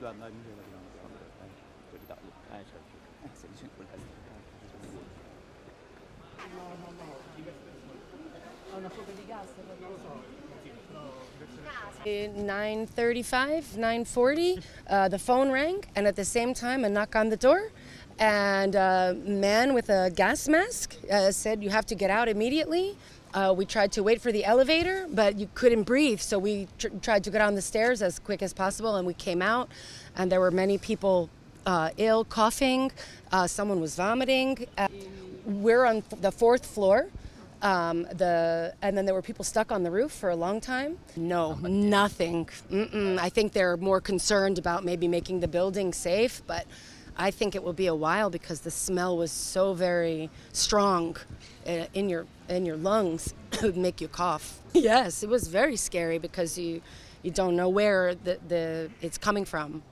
doit en arriver là, dans dans le ouais, je vais dans- ouais, je- c'est juste pour le reste. In 9:35, 9:40, uh, the phone rang, and at the same time, a knock on the door, and a man with a gas mask uh, said, "You have to get out immediately." Uh, we tried to wait for the elevator, but you couldn't breathe, so we tr- tried to go down the stairs as quick as possible, and we came out, and there were many people uh, ill, coughing. Uh, someone was vomiting. Uh, we're on the fourth floor. Um, the and then there were people stuck on the roof for a long time. No, nothing. Mm-mm. I think they're more concerned about maybe making the building safe, but I think it will be a while because the smell was so very strong uh, in your in your lungs. it would make you cough. Yes, it was very scary because you you don't know where the, the it's coming from.